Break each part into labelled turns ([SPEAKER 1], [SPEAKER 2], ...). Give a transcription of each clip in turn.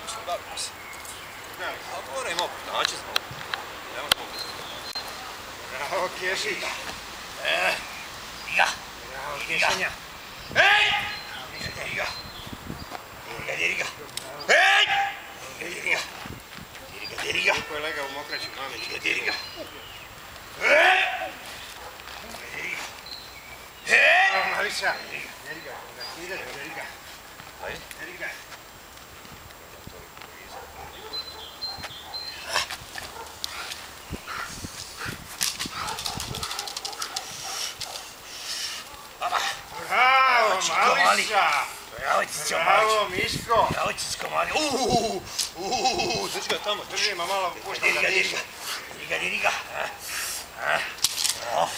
[SPEAKER 1] nego smo bavimo se. A gore im opet, naći smo opet. Nemo smo.
[SPEAKER 2] Bravo,
[SPEAKER 1] E, ja.
[SPEAKER 2] Bravo, Kješina.
[SPEAKER 1] Ej! Gledaj ga. Ej! Gledaj ga. Gledaj
[SPEAKER 2] ga. Kako je lega u mokraću mamić.
[SPEAKER 1] Gledaj ga. Ej! Gledaj. Ej! Marisa.
[SPEAKER 2] Bravo. Mališa.
[SPEAKER 1] Bravo, Čičko, mali.
[SPEAKER 2] Bravo, Miško.
[SPEAKER 1] Bravo, Čičko, mali. Uuu, uuu, drži ga tamo.
[SPEAKER 2] Drži ma malo, pušta da
[SPEAKER 1] Diriga,
[SPEAKER 2] diše.
[SPEAKER 1] diriga. Diriga, diriga. Of,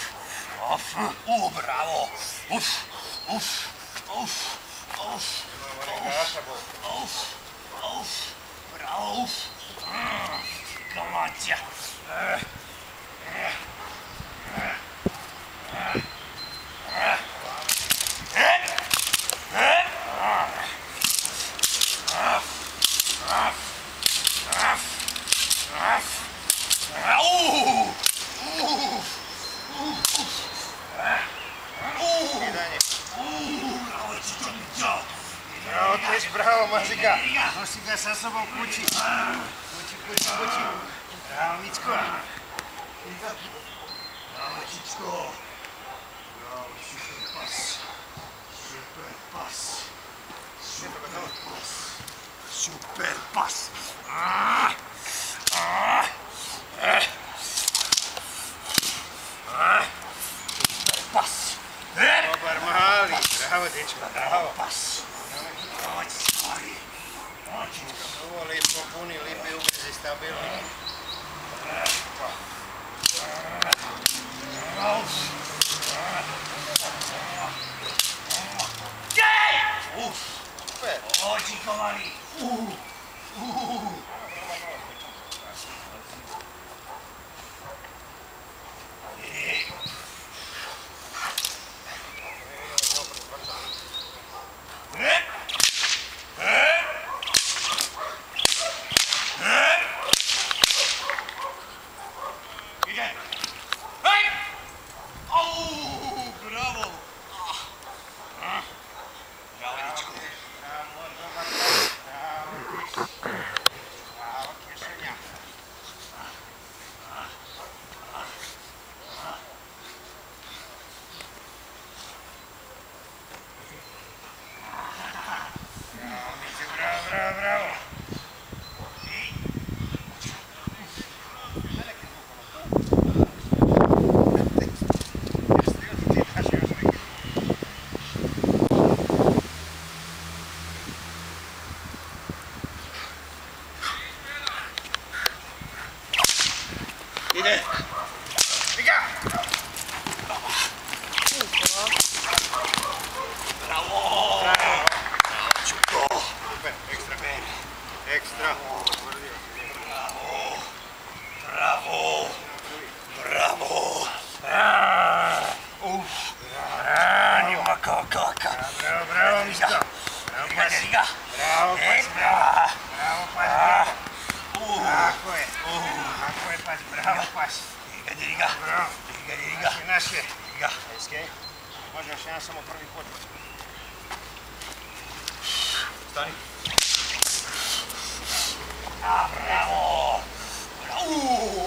[SPEAKER 1] of, u, bravo. Uf, uf, uf, uf,
[SPEAKER 2] bol.
[SPEAKER 1] uf, uf, bravo, uf. Galacija.
[SPEAKER 2] Jo, to je bravo, Mařika. Musíte se sebou kluči. Kluči, kluči, kluči. Bravo, Mícko.
[SPEAKER 1] Bravo, Mícko. Bravo, super pas. Super pas. Super pas. Super pas. Super pas. Eh!
[SPEAKER 2] Dobar mali. Bravo, dečko, bravo.
[SPEAKER 1] Pas. Čičko. Bravo, Čičko.
[SPEAKER 2] Ovo lipo puni, lipi ubrzi, stabilni.
[SPEAKER 1] Uf!
[SPEAKER 2] Super.
[SPEAKER 1] O, Čičko mali. Uh! Uh! Ide. Hej! Au! Bravo! Ah. Bravo, dečko.
[SPEAKER 2] Bravo, dobar. Bravo, Kješ. Bravo, Kješenja. Bravo, Mice, bravo, bravo, bravo.
[SPEAKER 1] Ide.
[SPEAKER 2] Iga!
[SPEAKER 1] Bravo!
[SPEAKER 2] Bravo.
[SPEAKER 1] Čuko.
[SPEAKER 2] Super, ekstra. Ekstra.
[SPEAKER 1] Bravo! Bravo! Bravo! Ah! Uf! Ah, kao kaka.
[SPEAKER 2] Bravo, bravo, Miško. Bravo,
[SPEAKER 1] riga.
[SPEAKER 2] Bravo, pas.
[SPEAKER 1] bravo!
[SPEAKER 2] Bravo! Bravo.
[SPEAKER 1] Uh!
[SPEAKER 2] Tako je. Tako je, pas. Bravo, pas.
[SPEAKER 1] Riga, riga.
[SPEAKER 2] Bravo.
[SPEAKER 1] Riga, riga.
[SPEAKER 2] Naš je, naš je.
[SPEAKER 1] Riga.
[SPEAKER 2] Eskej. Može još jedan samo prvi put.
[SPEAKER 1] Ah, bravo! Bravo!